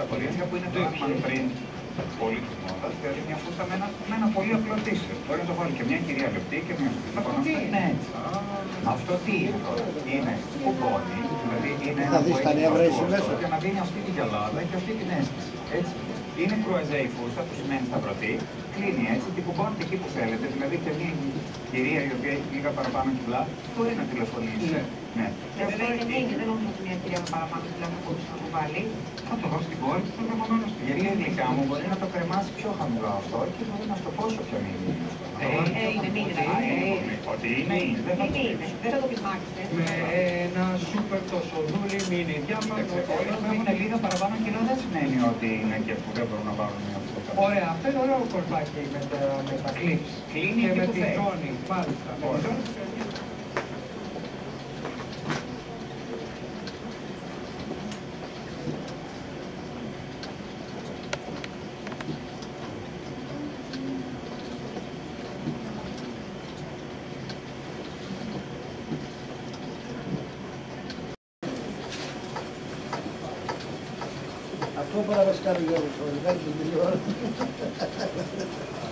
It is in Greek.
τα κορίτσια που είναι το άμαν πριν πολύ τη μόδα, δηλαδή μια φούστα με ένα, με ένα πολύ απλό τίσερ. Μπορεί να το βάλει και μια κυρία λεπτή και μια φούστα. Αυτό τι είναι; Ναι, έτσι. Αυτό τι είναι τώρα; Είναι κουμπόνι, δηλαδή είναι Θα ένα δεις που τα έχει νεύρα το εσύ κόστος μέσα. για να δίνει αυτή τη γυαλάδα και αυτή την αίσθηση. Έτσι. Είναι κρουαζέ η φούστα που σημαίνει σταυρωτή, κλείνει έτσι, την κουμπώνετε εκεί που θέλετε. Δηλαδή και μια κυρία η οποία έχει λίγα παραπάνω κιλά μπορεί να τηλεφωνήσει. Ναι. Ναι. Και βέβαια είναι μήνυ, δεν νομίζω ότι μια κυρία με παραπάνω κιλά θα μπορούσε να το βάλει. Θα το δώσει στην κόρη του ενδεχομένω. Γιατί η γλυκά μου μπορεί να το κρεμάσει πιο χαμηλό αυτό και μπορεί να στο πόσο πιο μήνυ είναι αυτό. Να το Ε, βάλει Ε, είναι μήνυ, Α, δηλαδή. είναι πολύ. Ότι είναι, είναι. Δεν θα το Είναι, είναι. δείξω. Δεν θα το πεισμάξετε. Με ένα σούπερ τόσο δούλη μήνυ διάφορα. Εντάξει, Όλοι που έχουν λίγα παραπάνω κιλά δεν σημαίνει ότι είναι και που δεν μπορούν να πάρουν μια φούτα. Ωραία, αυτό είναι ωραίο κορπάκι με τα, με τα clips. Κλείνει και εκεί με που τη θες. ζώνη. Μάλιστα. October, August, November, December.